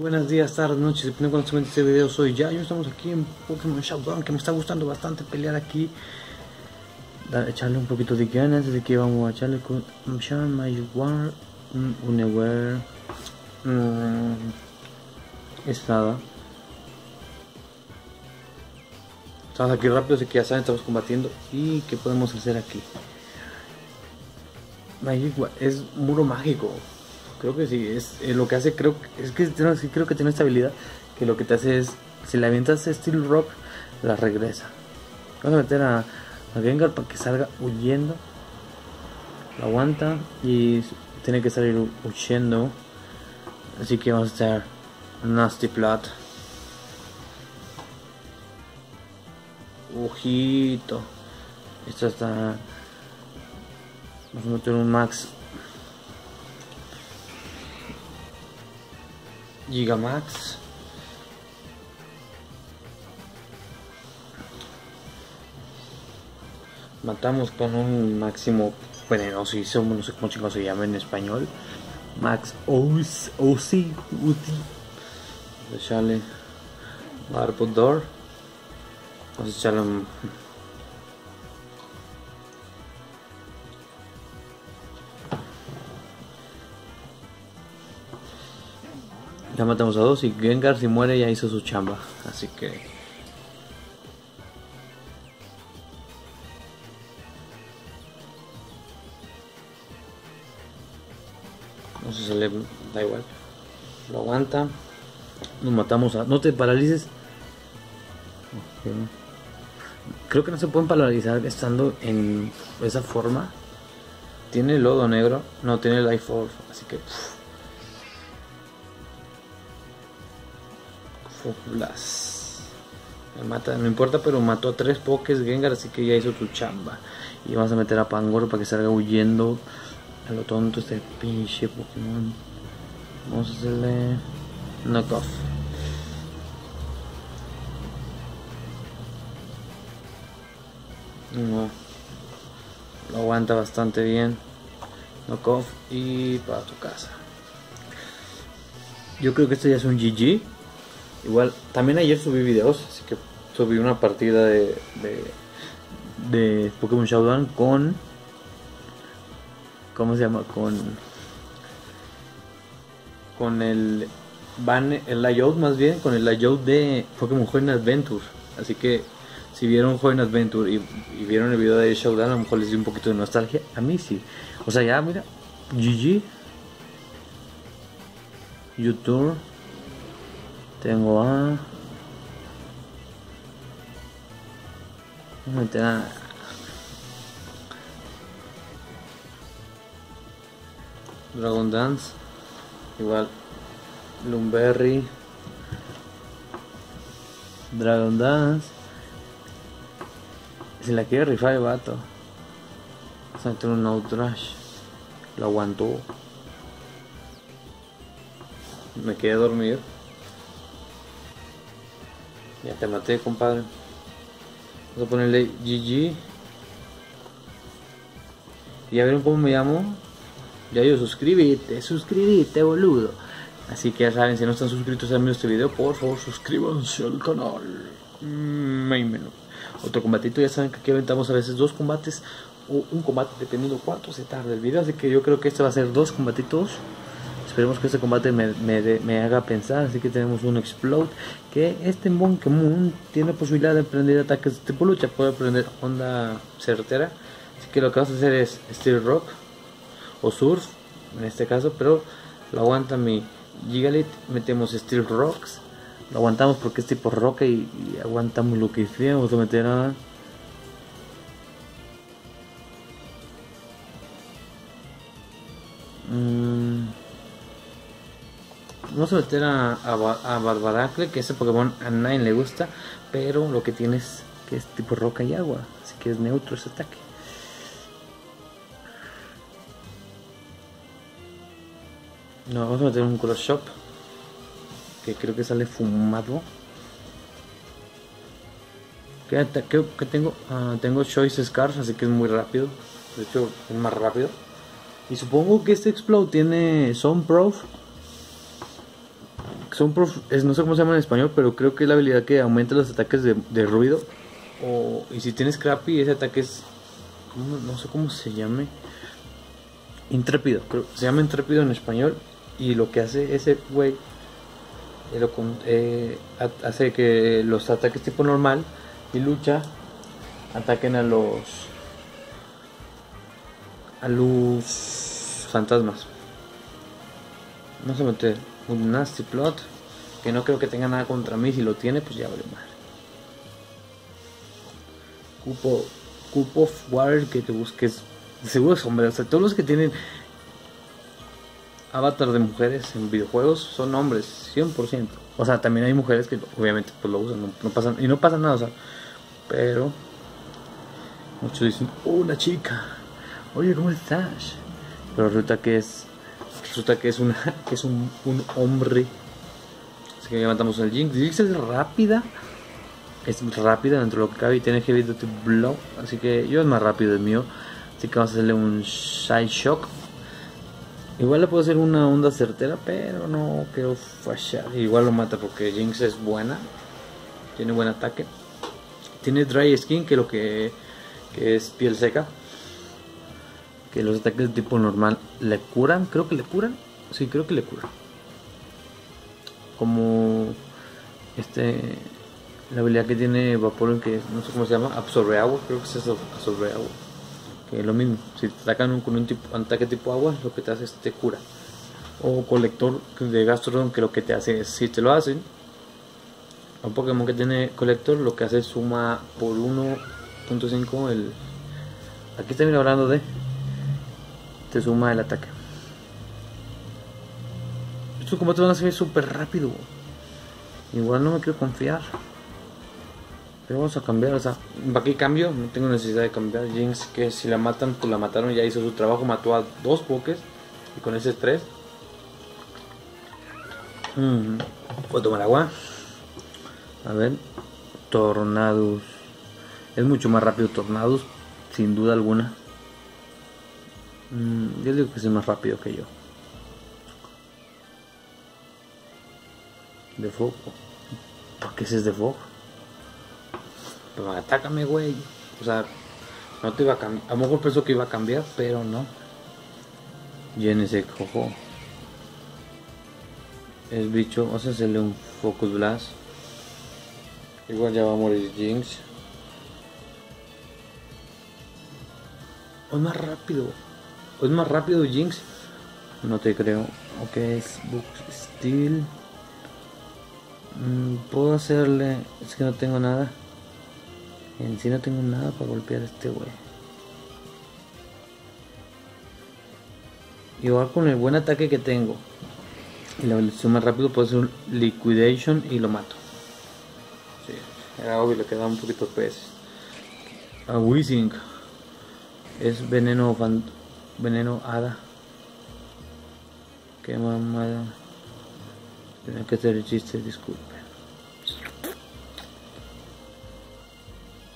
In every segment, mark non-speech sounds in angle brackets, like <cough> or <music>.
Buenos días, tardes, noches, depende de cuando se este video, soy ya, yo estamos aquí en Pokémon Showdown, que me está gustando bastante pelear aquí. Da, echarle un poquito de ganas, de que vamos a echarle con Shan, Magic War, Unaware, Estada. Estamos aquí rápido, así que ya saben, estamos combatiendo. ¿Y qué podemos hacer aquí? Magic es muro mágico. Creo que sí, es eh, lo que hace, creo, es que sí, creo que tiene esta habilidad que lo que te hace es, si le avientas Steel Rock, la regresa. Vamos a meter a, a Gengar para que salga huyendo. Lo aguanta y tiene que salir huyendo. Así que vamos a hacer Nasty Plot. Ojito. Esto está. Vamos a meter un Max Gigamax. Matamos con un máximo venenosísimo, no sé cómo chicos se llama en español. Max Osi Uti. Echarle Door. Vamos a echarle un Ya matamos a dos y Gengar si muere ya hizo su chamba. Así que... No sé si le da igual. Lo aguanta. Nos matamos a... No te paralices. Creo que no se pueden paralizar estando en esa forma. Tiene lodo negro. No tiene life force. Así que... Foblas. Me mata, no importa, pero mató a tres pokés Gengar, así que ya hizo su chamba. Y vamos a meter a Pangoro para que salga huyendo a lo tonto este pinche Pokémon. Vamos a hacerle knockoff. No. Lo aguanta bastante bien. Knockoff y para tu casa. Yo creo que este ya es un GG. Igual, también ayer subí videos, así que subí una partida de, de, Pokémon Showdown con... ¿Cómo se llama? Con... Con el... Van, el layout más bien, con el layout de Pokémon Join Adventure. Así que si vieron Join Adventure y, y, vieron el video de Showdown, a lo mejor les dio un poquito de nostalgia. A mí sí. O sea, ya, mira, GG. YouTube. Tengo a... No meter a... Dragon Dance. Igual. Lumberry. Dragon Dance. Si la quiere rifar el vato. Meter un Outrash. Lo aguantó. Me quedé a dormir. Ya te maté, compadre. Vamos a ponerle GG. Y a ver cómo me llamo. Ya yo, suscríbete, suscríbete, boludo. Así que ya saben, si no están suscritos a este video, por favor suscríbanse al canal. Main menú. Otro combatito, ya saben que aquí aventamos a veces dos combates o un combate dependiendo cuánto se tarde el video. Así que yo creo que este va a ser dos combatitos. Esperemos que este combate me, me, me, haga pensar. Así que tenemos un Explode. Que este Moon tiene posibilidad de aprender ataques de tipo lucha. Puede aprender onda certera. Así que lo que vamos a hacer es Steel Rock o Surf. En este caso. Pero lo aguanta mi Gigalit. Metemos Steel Rocks. Lo aguantamos porque es tipo roca y, aguantamos lo que. Vamos a meter a. Mmm Vamos a meter a, a, Barbaracle, que ese Pokémon a nadie le gusta, pero lo que tiene es que es tipo roca y agua, así que es neutro ese ataque. No, vamos a meter un Cross Shop, que creo que sale fumado. ¿Qué, qué, tengo? Ah, tengo Choice Scarf, así que es muy rápido. De hecho, es más rápido. Y supongo que este Explode tiene Proof son es, no sé cómo se llama en español, pero creo que es la habilidad que aumenta los ataques de, ruido. O, y si tienes Crappy, ese ataque es. No, sé cómo se llame. Intrépido, creo, se llama intrépido en español. Y lo que hace ese güey eh, eh, hace que los ataques tipo normal y lucha ataquen a los a los fantasmas. No se mete un nasty plot que no creo que tenga nada contra mí. Si lo tiene, pues ya vale mal. Cupo, Cupo Water que te busques. Seguro es hombre. O sea, todos los que tienen avatar de mujeres en videojuegos son hombres, 100%. O sea, también hay mujeres que obviamente pues lo usan, no, pasan, y no pasa nada, o sea, pero muchos dicen, oh, una chica, oye, ¿cómo estás? Pero resulta que es, resulta que es una, <laughs> que es un, un hombre. Así que levantamos el Jinx. Jinx es rápida, es rápida dentro de lo que cabe y tiene heavy duty blow, así que yo es más rápido el mío. Así que vamos a hacerle un Side Shock Igual le puedo hacer una onda certera, pero no quiero fallar. Igual lo mata porque Jinx es buena. Tiene buen ataque. Tiene dry skin, que lo que, es piel seca. Que los ataques de tipo normal le curan. Creo que le curan. Sí, creo que le curan. Como este la habilidad que tiene Vaporeon que no sé cómo se llama, absorbe agua, creo que es absorbe agua que lo mismo, si te atacan con un, tipo, ataque tipo agua, lo que te hace es te cura. O colector de Gastrodon, que lo que te hace es, si te lo hacen, un Pokémon que tiene colector, lo que hace es suma por 1.5 el... Aquí también hablando de... Te suma el ataque. Estos combates van a ser súper rápido. Igual no me quiero confiar vamos a cambiar, o sea, ¿para qué cambio? No tengo necesidad de cambiar. Jinx, que si la matan, pues la mataron, ya hizo su trabajo, mató a dos pokés. Y con ese estrés. Puedo tomar agua. A ver. Tornados. Es mucho más rápido Tornados, sin duda alguna. Mm, yo digo que es más rápido que yo. De fuego. ¿Por qué es de fuego? Pero atácame, güey. O sea, no te iba a cambiar. A lo mejor pensó que iba a cambiar, pero no. Y en ese cojo. El bicho, vamos a hacerle un Focus Blast. Igual ya va a morir Jinx. O más rápido. Es más rápido Jinx. No te creo. Ok, es Book Steel. Mm, puedo hacerle. Es que no tengo nada. En sí no tengo nada para golpear a este güey. Igual con el buen ataque que tengo y la evolución más rápido puedo hacer un liquidation y lo mato. Sí, era obvio, le queda un poquito de peces. A Weezing es veneno veneno hada. Qué mamada. Tenía que hacer el chiste, disculpe.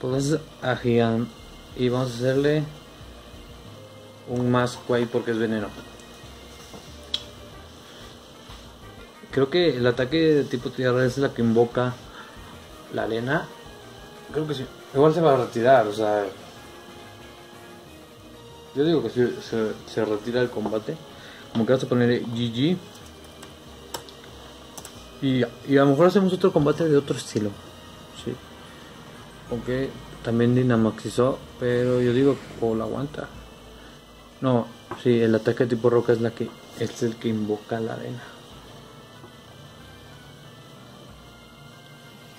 Pues a Gian y vamos a hacerle un más ahí porque es veneno. Creo que el ataque de tipo tierra es la que invoca la arena. Creo que sí. Igual se va a retirar, o sea. Yo digo que sí, se, retira el combate. Como que vas a poner GG. Y, y a lo mejor hacemos otro combate de otro estilo. Sí. Aunque también dinamaxizó, pero yo digo o la aguanta. No, sí, el ataque tipo roca es la que es el que invoca la arena.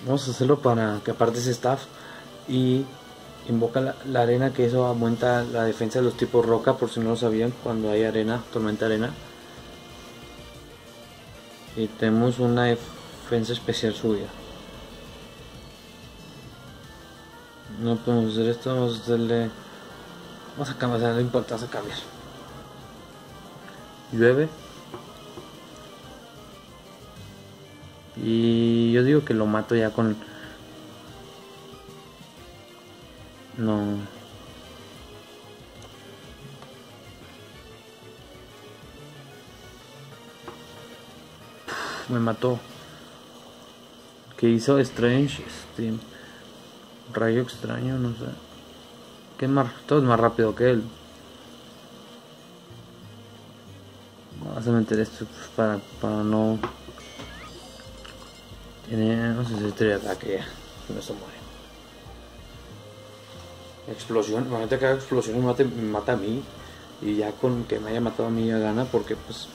Vamos a hacerlo para que aparte ese staff y invoca la, arena que eso aumenta la defensa de los tipos roca por si no lo sabían cuando hay arena, tormenta arena. Y tenemos una defensa especial subida. No podemos hacer esto, vamos a hacerle... Vamos a cambiar, no importa, vamos a cambiar. Llueve. Y yo digo que lo mato ya con... No... me mató. Que hizo Strange Stream. Rayo extraño, no sé. Que más, todo es más rápido que él. Vamos a meter esto pues, para, para no. Tiene. No sé si de ataque. No se muere. Explosión. Imagínate que haga explosión me mata a mí. Y ya con que me haya matado a mí ya gana porque pues.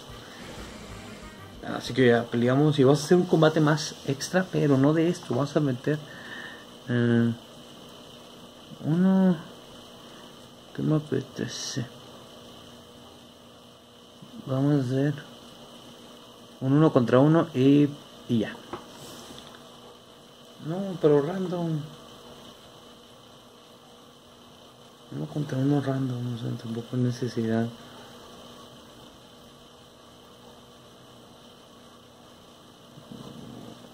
Así que ya peleamos y vamos a hacer un combate más extra, pero no de esto. Vamos a meter. eh, uno. ¿Qué me apetece? Vamos a hacer un uno contra uno y ya. No, pero random. Uno contra uno random, o sea, tampoco necesidad.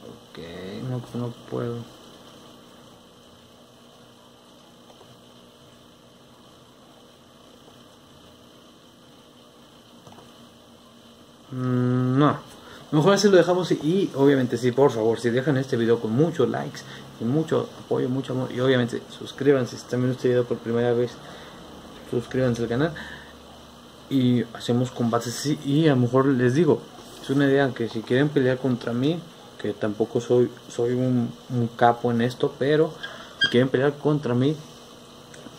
Ok, no, no puedo. Mm. Mejor así lo dejamos y, obviamente sí, por favor, si dejan este video con muchos likes y mucho apoyo, mucho amor y obviamente suscríbanse si están viendo este video por primera vez, suscríbanse al canal y hacemos combates y a lo mejor les digo, es una idea que si quieren pelear contra mí, que tampoco soy, soy un, un capo en esto, pero si quieren pelear contra mí,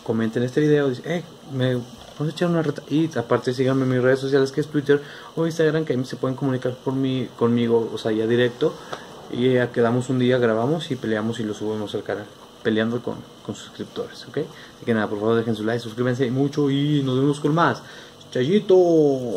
comenten este video, dicen, eh, me vamos a echar una reta. Y aparte síganme en mis redes sociales que es Twitter o Instagram, que ahí se pueden comunicar por mí, conmigo, o sea, ya directo. Y ya quedamos un día, grabamos y peleamos y lo subimos al canal. Peleando con, con suscriptores, ¿ok? Así que nada, por favor dejen su like, suscríbanse mucho y nos vemos con más. Chayito.